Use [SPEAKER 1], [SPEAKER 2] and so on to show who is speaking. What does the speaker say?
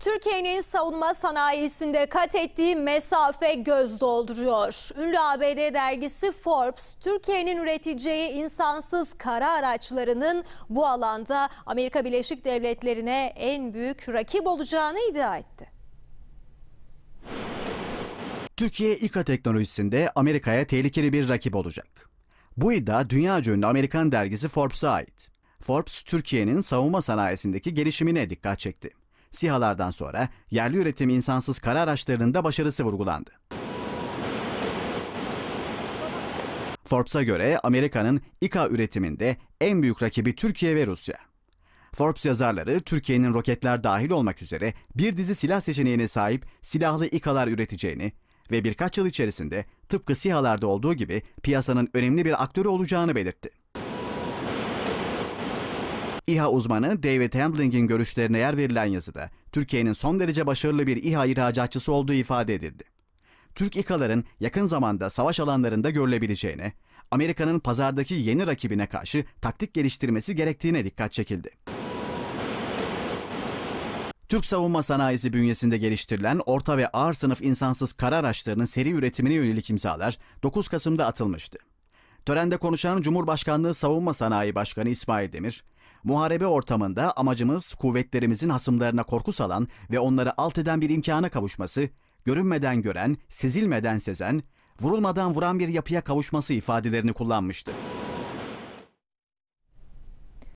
[SPEAKER 1] Türkiye'nin savunma sanayisinde kat ettiği mesafe göz dolduruyor. Ünlü ABD dergisi Forbes, Türkiye'nin üreteceği insansız kara araçlarının bu alanda Amerika Birleşik Devletleri'ne en büyük rakip olacağını iddia etti.
[SPEAKER 2] Türkiye İKA teknolojisinde Amerika'ya tehlikeli bir rakip olacak. Bu iddia dünya ünlü Amerikan dergisi Forbes'a ait. Forbes, Türkiye'nin savunma sanayisindeki gelişimine dikkat çekti. SİHA'lardan sonra yerli üretim insansız kara araçlarının da başarısı vurgulandı. Forbes'a göre Amerika'nın İKA üretiminde en büyük rakibi Türkiye ve Rusya. Forbes yazarları Türkiye'nin roketler dahil olmak üzere bir dizi silah seçeneğine sahip silahlı İKA'lar üreteceğini ve birkaç yıl içerisinde tıpkı SİHA'larda olduğu gibi piyasanın önemli bir aktörü olacağını belirtti. İHA uzmanı David Handling'in görüşlerine yer verilen yazıda Türkiye'nin son derece başarılı bir İHA ihracatçısı olduğu ifade edildi. Türk İHA'ların yakın zamanda savaş alanlarında görülebileceğine, Amerika'nın pazardaki yeni rakibine karşı taktik geliştirmesi gerektiğine dikkat çekildi. Türk savunma sanayisi bünyesinde geliştirilen orta ve ağır sınıf insansız kara araçlarının seri üretimine yönelik imzalar 9 Kasım'da atılmıştı. Törende konuşan Cumhurbaşkanlığı Savunma Sanayi Başkanı İsmail Demir, muharebe ortamında amacımız kuvvetlerimizin hasımlarına korku salan ve onları alt eden bir imkana kavuşması, görünmeden gören, sezilmeden sezen, vurulmadan vuran bir yapıya kavuşması ifadelerini kullanmıştı.